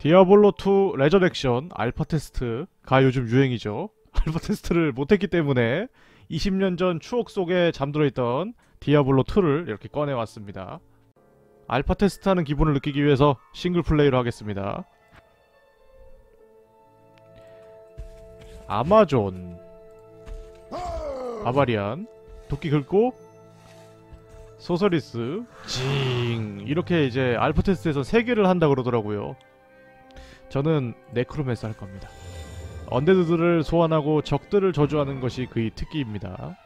디아블로2 레저렉션 알파 테스트가 요즘 유행이죠. 알파 테스트를 못했기 때문에 20년 전 추억 속에 잠들어 있던 디아블로2를 이렇게 꺼내왔습니다. 알파 테스트하는 기분을 느끼기 위해서 싱글 플레이로 하겠습니다. 아마존 바바리안 도끼 긁고 소서리스 징 이렇게 이제 알파 테스트에서 3개를 한다 그러더라고요. 저는 네크로맨스 할 겁니다. undead들을 소환하고 적들을 저주하는 것이 그의 특기입니다.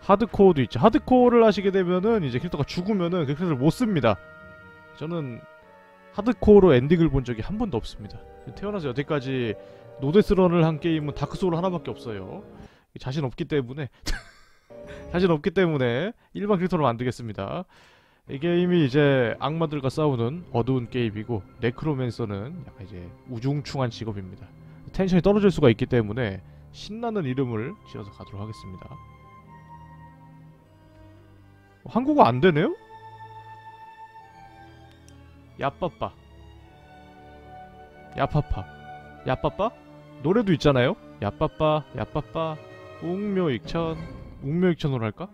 하드코어도 있죠. 하드코어를 하시게 되면은 이제 캐릭터가 죽으면은 그 캐릭터를 못 씁니다. 저는 하드코어로 엔딩을 본 적이 한 번도 없습니다. 태어나서 여태까지 no death run을 한 게임은 다크소울 하나밖에 없어요. 자신 없기 때문에 자신 없기 때문에 일반 캐릭터로 만들겠습니다. 이 게임이 이제 악마들과 싸우는 어두운 게임이고 네크로맨서는 약간 이제 우중충한 직업입니다. 텐션이 떨어질 수가 있기 때문에 신나는 이름을 지어서 가도록 하겠습니다. 한국어 안 되네요? 야빠빠 야파파 야빠빠 노래도 있잖아요 야빠빠 야빠빠 웅묘익천 웅묘익천으로 할까?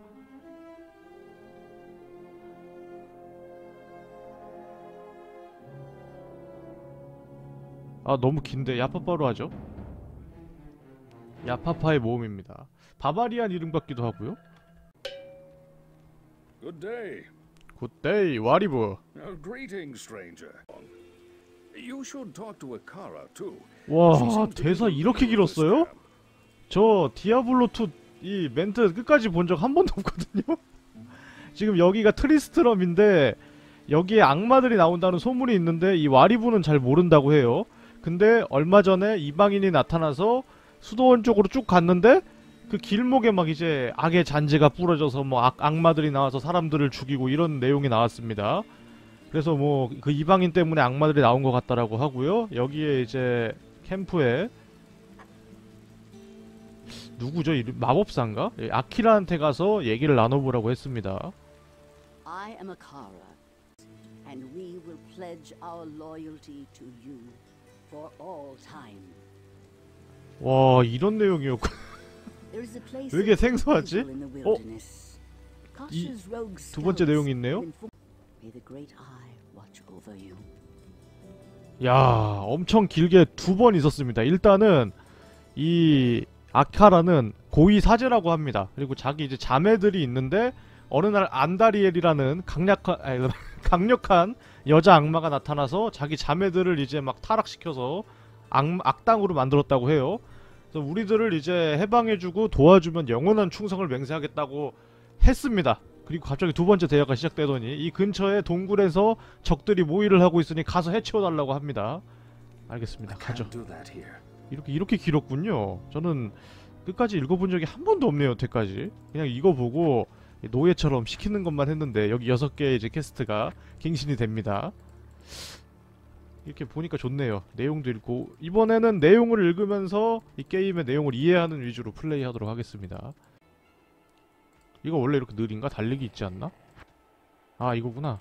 아 너무 긴데 야파파로 하죠 야파파의 모음입니다 바바리안 이름 같기도 하고요 Good day. Good day 와리브 Uh, greetings, stranger. You should talk to Akara too. 와 대사 이렇게 길었어요? 저 디아블로 2 이 멘트 끝까지 본 적 한 번도 없거든요 지금 여기가 트리스트럼인데 여기에 악마들이 나온다는 소문이 있는데 이 와리부는 잘 모른다고 해요 근데 얼마 전에 이방인이 나타나서 수도원 쪽으로 쭉 갔는데 그 길목에 막 이제 악의 잔재가 뿌려져서 뭐 악, 악마들이 나와서 사람들을 죽이고 이런 내용이 나왔습니다 그래서 뭐 그 이방인 때문에 악마들이 나온 것 같다라고 하고요 여기에 이제 캠프에 누구죠? 이름 마법사인가? 예, 아키라한테 가서 얘기를 나눠보라고 했습니다. I am Akara, and we will pledge our loyalty to you. 와 이런 내용이었고 왜 이렇게 생소하지? 어? rogue 두 번째 내용이 있네요. 야 엄청 길게 두 번 있었습니다. 일단은 이 아카라는 고위 사제라고 합니다. 그리고 자기 이제 자매들이 있는데 어느 날 안다리엘이라는 강력한 아니, 강력한 여자 악마가 나타나서 자기 자매들을 이제 막 타락시켜서 악, 악당으로 만들었다고 해요. 그래서 우리들을 이제 해방해주고 도와주면 영원한 충성을 맹세하겠다고 했습니다. 그리고 갑자기 두 번째 대화가 시작되더니 이 근처에 동굴에서 적들이 모의를 하고 있으니 가서 해치워달라고 합니다. 알겠습니다. 가죠. 이렇게 이렇게 길었군요. 저는 끝까지 읽어본 적이 한 번도 없네요. 여태까지 그냥 이거 보고 노예처럼 시키는 것만 했는데 여기 여섯 개의 이제 캐스트가 갱신이 됩니다. 이렇게 보니까 좋네요. 내용도 읽고 이번에는 내용을 읽으면서 이 게임의 내용을 이해하는 위주로 플레이하도록 하겠습니다. 이거 원래 이렇게 느린가? 달리기 있지 않나? 아 이거구나.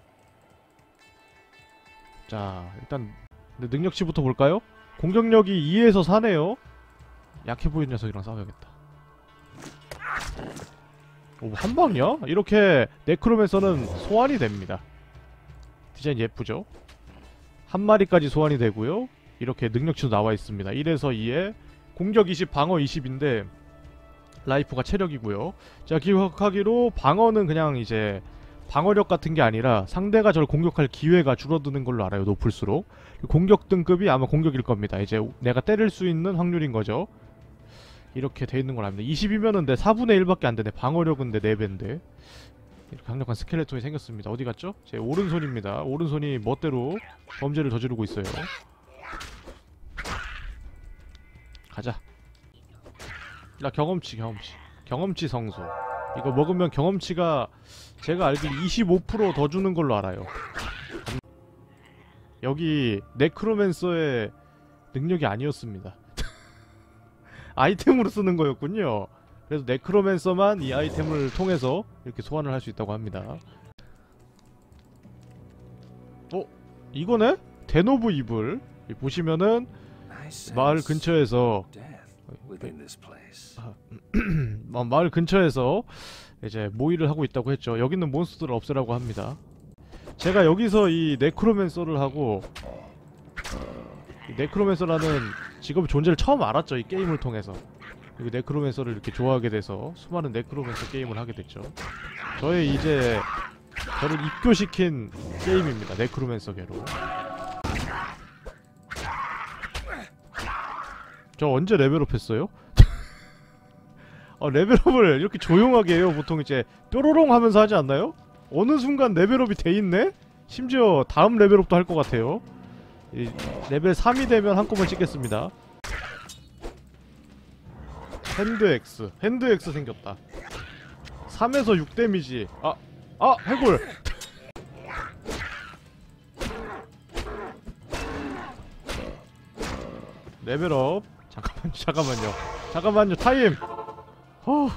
자 일단 능력치부터 볼까요? 공격력이 2에서 4네요. 약해 보이는 녀석이랑 싸워야겠다. 오, 한 방이야? 이렇게 네크로맨서는 소환이 됩니다. 디자인 예쁘죠? 한 마리까지 소환이 되고요. 이렇게 능력치도 나와 있습니다. 1에서 2에 공격 20, 방어 20인데 life가 체력이고요. 자, 기억하기로 방어는 그냥 이제 방어력 같은 게 아니라 상대가 저를 공격할 기회가 줄어드는 걸로 알아요. 높을수록. 공격 등급이 아마 공격일 겁니다. 이제 내가 때릴 수 있는 확률인 거죠. 이렇게 돼 있는 걸 압니다. 20이면은 내 4분의 1밖에 안 되네. 방어력은 내 4배인데. 이렇게 강력한 skeleton이 생겼습니다. 어디 갔죠? 제 오른손입니다. 오른손이 멋대로 범죄를 저지르고 있어요. 가자. 나 경험치, 경험치. 경험치 성소. 이거 먹으면 경험치가 제가 알기로 25%더 주는 걸로 알아요. 여기 네크로맨서의 능력이 아니었습니다. 아이템으로 쓰는 거였군요. 그래서 네크로맨서만 이 아이템을 통해서 이렇게 소환을 할 수 있다고 합니다. 어? 이거네? Den of Evil 이 보시면은 마을 근처에서 place. 마- 마을 근처에서 이제 모의를 하고 있다고 했죠. 여기 있는 몬스터들을 없애라고 합니다. 제가 여기서 이 네크로맨서를 하고 이 네크로맨서라는 직업의 존재를 처음 알았죠. 이 게임을 통해서. 그리고 네크로맨서를 이렇게 좋아하게 돼서 수많은 네크로맨서 게임을 하게 됐죠. 저의 이제 저를 입교시킨 게임입니다. 네크로맨서계로. 저 언제 레벨업 했어요? 아, 레벨업을 이렇게 조용하게 해요. 보통 이제 뾰로롱 하면서 하지 않나요? 어느 순간 레벨업이 돼 있네? 심지어 다음 레벨업도 할 것 같아요. 이, 레벨 3이 되면 한꺼번에 찍겠습니다. Hand axe. Hand axe 생겼다. 3에서 6 데미지. 아, 아, 해골! 레벨업. 잠깐만요, 잠깐만요. 잠깐만요, 타임! 어우,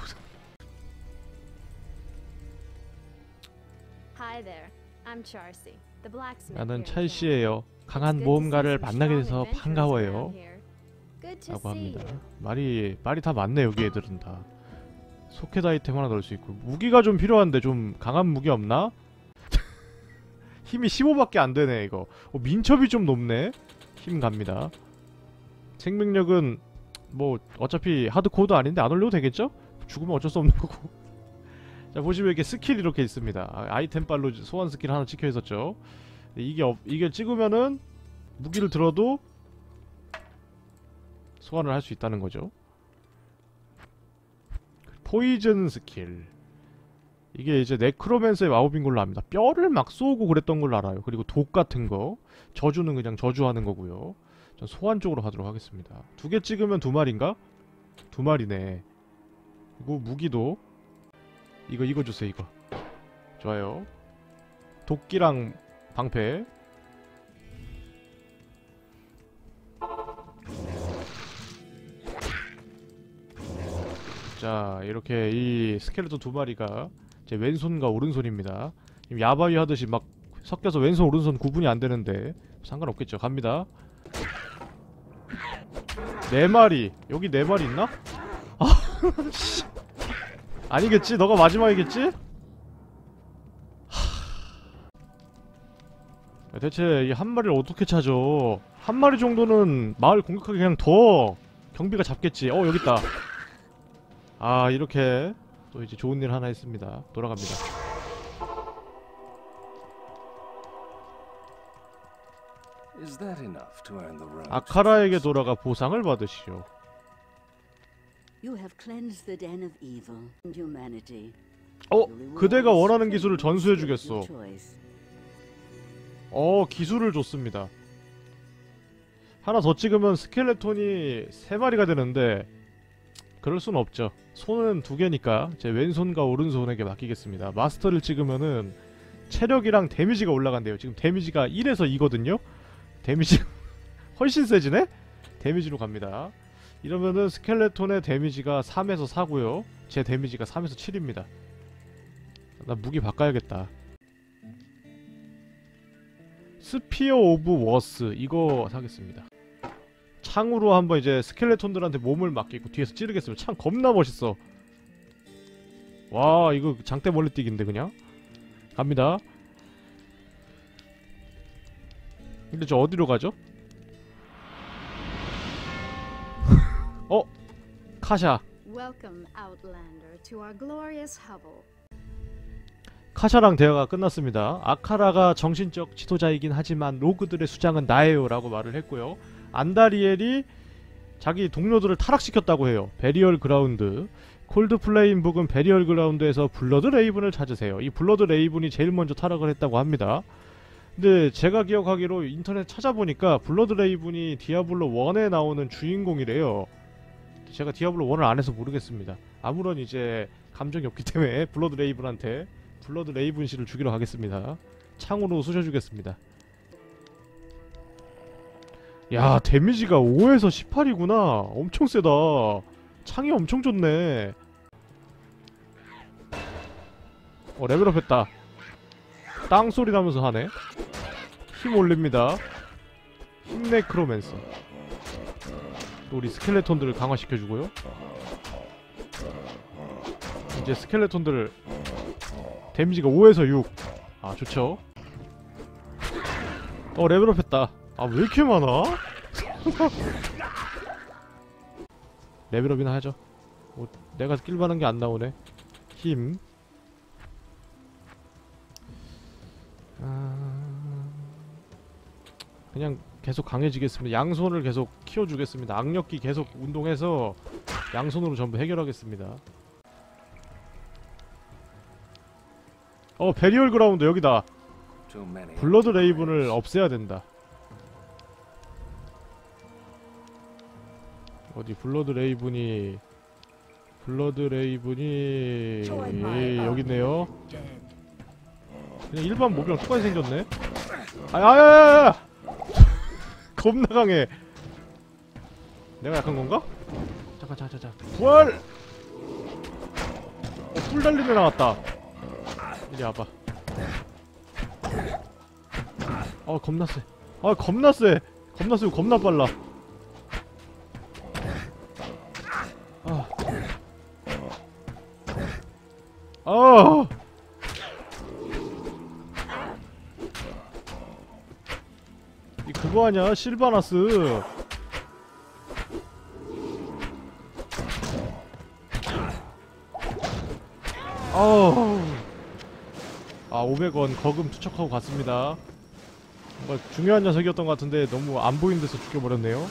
Hi there. I'm Charsi. 나는. 찰시예요. 강한 모험가를 만나게 돼서 반가워요. 라고 합니다. 말이 말이 다 많네 여기 애들은 다. 소켓 아이템 하나 넣을 수 있고 무기가 좀 필요한데 좀 강한 무기 없나? 힘이 15밖에 안 되네 이거. 어, 민첩이 좀 높네. 힘 갑니다. 생명력은 뭐 어차피 하드코어도 아닌데 안 올려도 되겠죠? 죽으면 어쩔 수 없는 거고. 자 보시면 이렇게 스킬 이렇게 있습니다. 아, 아이템 빨로 소환 스킬 하나 찍혀 있었죠. 이게 없- 이게 찍으면은 무기를 들어도 소환을 할 수 있다는 거죠. 포이즌 스킬. 이게 이제 네크로맨서의 마법인 걸로 압니다. 뼈를 막 쏘고 그랬던 걸로 알아요. 그리고 독 같은 거. 저주는 그냥 저주하는 거고요. 전 소환 쪽으로 하도록 하겠습니다. 두 개 찍으면 두 마리인가? 두 마리네. 그리고 무기도 이거 이거 주세요 이거. 좋아요. 도끼랑 방패. 자 이렇게 이 스켈레톤 두 마리가 제 왼손과 오른손입니다. 야바위 하듯이 막 섞여서 왼손 오른손 구분이 안 되는데 상관없겠죠. 갑니다. 네 마리 여기 네 마리 있나? 아, 씨. 아니겠지? 너가 마지막이겠지? 하... 대체 이 한 마리를 어떻게 찾아? 한 마리 정도는 마을 공격하기 그냥 더 경비가 잡겠지. 어 여기 있다. 아 이렇게 또 이제 좋은 일 하나 했습니다. 돌아갑니다. 아카라에게 돌아가 보상을 받으시오. You have cleansed the den of evil and humanity. 어, 그대가 원하는 기술을 전수해 choice. 어, 기술을 줬습니다. 하나 더 찍으면 스켈레톤이 세 마리가 되는데 그럴 순 없죠. 손은 두 개니까 제 왼손과 오른손에게 맡기겠습니다. 마스터를 찍으면은 체력이랑 데미지가 올라간대요. 지금 데미지가 1에서 2거든요. 데미지 훨씬 세지네? 데미지로 갑니다. 이러면은 스켈레톤의 데미지가 3에서 4고요. 제 데미지가 3에서 7입니다. 나 무기 바꿔야겠다. 스피어 오브 워스 이거 사겠습니다. 창으로 한번 이제 스켈레톤들한테 몸을 맡기고 뒤에서 찌르겠습니다. 창 겁나 멋있어. 와 이거 장대 멀리 뛰기인데 그냥 갑니다. 근데 저 어디로 가죠? 어 카샤 Welcome, Outlander, to our glorious hovel. 카샤랑 대화가 끝났습니다. 아카라가 정신적 지도자이긴 하지만 로그들의 수장은 나예요 라고 말을 했고요. 안다리엘이 자기 동료들을 타락시켰다고 해요. 베리얼 그라운드. 콜드 플레인 북은 베리얼 그라운드에서 블러드 레이븐을 찾으세요. 이 블러드 레이븐이 제일 먼저 타락을 했다고 합니다. 근데 제가 기억하기로 인터넷 찾아보니까 블러드 레이븐이 디아블로 1에 나오는 주인공이래요. 제가 디아블로 1을 안 해서 모르겠습니다. 아무런 이제 감정이 없기 때문에 블러드 레이븐한테 블러드 레이븐 씨를 죽이러 가겠습니다. 창으로 쑤셔주겠습니다. 야 데미지가 5에서 18이구나. 엄청 세다. 창이 엄청 좋네. 어 level up 했다. 땅 소리 나면서 하네. 힘 올립니다. 힘 네크로맨서 또 우리 스켈레톤들을 강화시켜주고요. 이제 스켈레톤들 데미지가 5에서 6 아 좋죠. 어 level up 했다. 아 왜 이렇게 많아? level up이나 하죠. 뭐, 내가 낄만한 게 안 나오네. 힘. 아... 그냥 계속 강해지겠습니다 양손을 계속 키워주겠습니다 악력기 계속 운동해서 양손으로 전부 해결하겠습니다 어 베리얼 그라운드 여기다. 블러드 레이븐을 없애야 된다. 어디 블러드 레이븐이 블러드 레이븐이 여기 있네요. 그냥 일반 mob이랑 똑같이 생겼네. 아야야야야! 겁나 강해. 내가 약한 건가? 잠깐 잠깐 잠깐. 부활! 어, 뿔 달린 애 나왔다. 이리 와봐. 아 겁나 세. 아 겁나 세. 겁나 세고 겁나 빨라. 아. 아. 그거 아니야? 실바나스. 아우. 아 500원 거금 투척하고 갔습니다. 정말 중요한 녀석이었던 것 같은데 너무 안 보이는 데서 죽여버렸네요.